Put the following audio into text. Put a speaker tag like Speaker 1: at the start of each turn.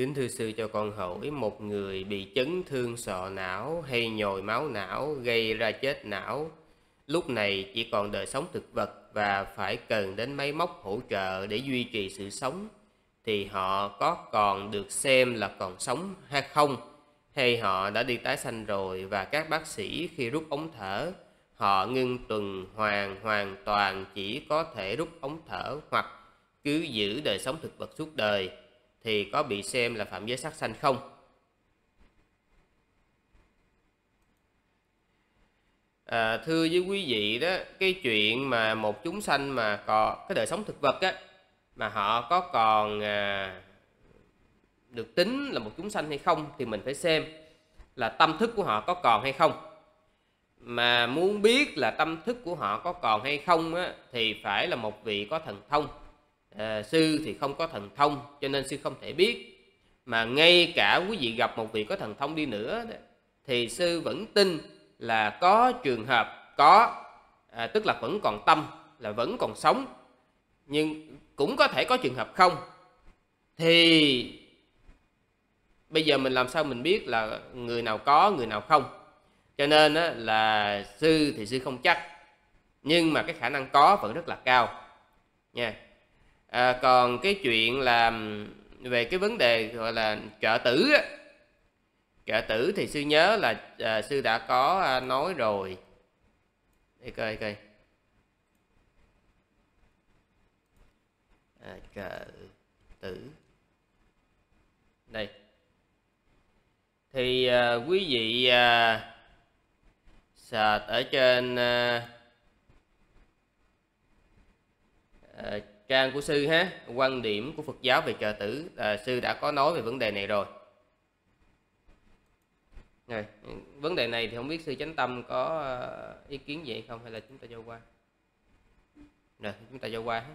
Speaker 1: Kính thưa sư cho con hỏi, một người bị chấn thương sọ não hay nhồi máu não, gây ra chết não, lúc này chỉ còn đời sống thực vật và phải cần đến máy móc hỗ trợ để duy trì sự sống, thì họ có còn được xem là còn sống hay không? Hay họ đã đi tái sanh rồi và các bác sĩ khi rút ống thở, họ ngưng tuần hoàn hoàn toàn chỉ có thể rút ống thở hoặc cứ giữ đời sống thực vật suốt đời? Thì có bị xem là phạm giới sát sanh không? À, thưa với quý vị đó, cái chuyện mà một chúng sanh mà có cái đời sống thực vật á mà họ có còn à, được tính là một chúng sanh hay không thì mình phải xem là tâm thức của họ có còn hay không mà muốn biết là tâm thức của họ có còn hay không á, thì phải là một vị có thần thông à, sư thì không có thần thông cho nên sư không thể biết. Mà ngay cả quý vị gặp một vị có thần thông đi nữa thì sư vẫn tin là có trường hợp có à, tức là vẫn còn tâm là vẫn còn sống. Nhưng cũng có thể có trường hợp không. Thì bây giờ mình làm sao mình biết là người nào có người nào không? Cho nên á, là sư thì sư không chắc nhưng mà cái khả năng có vẫn rất là cao. Nha à, còn cái chuyện là về cái vấn đề gọi là trợ tử á, trợ tử thì sư nhớ là à, sư đã có à, nói rồi. Để coi coi. À, trợ tử. Đây. Thì à, quý vị à, search ở trên à, à, trang của sư ha quan điểm của Phật giáo về trợ tử à, sư đã có nói về vấn đề này rồi. Này, vấn đề này thì không biết sư chánh tâm có à, ý kiến gì không hay là chúng ta cho qua? Rồi chúng ta cho qua hết